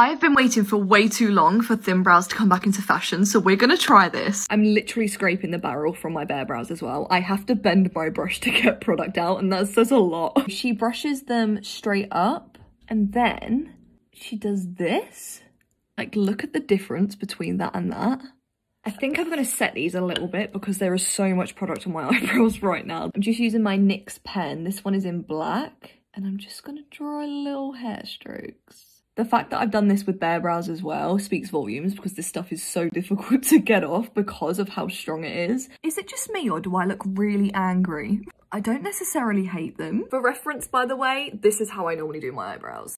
I've been waiting for way too long for thin brows to come back into fashion, so we're gonna try this. I'm literally scraping the barrel from my bare brows as well. I have to bend my brush to get product out, and that says a lot. She brushes them straight up, and then she does this. Like, look at the difference between that and that. I think I'm going to set these a little bit because there is so much product on my eyebrows right now. I'm just using my NYX pen. This one is in black. And I'm just going to draw a little hair strokes. The fact that I've done this with bare brows as well speaks volumes because this stuff is so difficult to get off because of how strong it is. Is it just me or do I look really angry? I don't necessarily hate them. For reference, by the way, this is how I normally do my eyebrows.